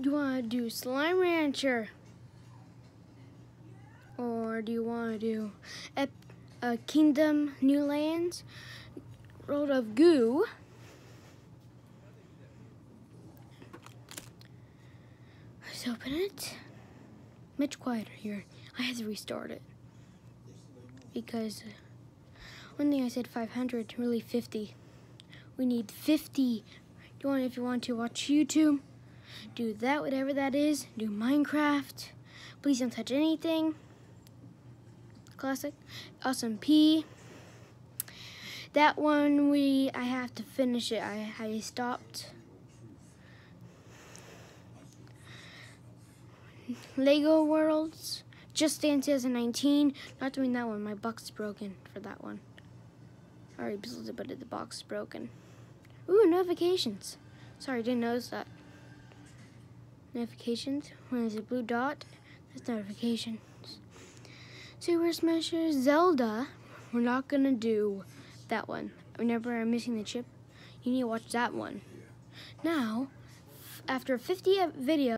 Do you want to do Slime Rancher? Or do you want to do Ep uh, Kingdom New Lands? World of Goo? Let's open it. Much quieter here. I had to restart it. Because uh, one thing I said 500, really 50. We need 50. You want if you want to watch YouTube, do that, whatever that is. Do Minecraft. Please don't touch anything. Classic. Awesome Pea. That one we I have to finish it. I I stopped. Lego Worlds. Just Dance 2019. Not doing that one. My box is broken for that one. I already built it, but the box is broken. Ooh, notifications. Sorry, didn't notice that. Notifications. When there's a blue dot, that's notifications. Super Smash. Zelda. We're not gonna do that one. Whenever I'm missing the chip, you need to watch that one. Now, after 50 videos.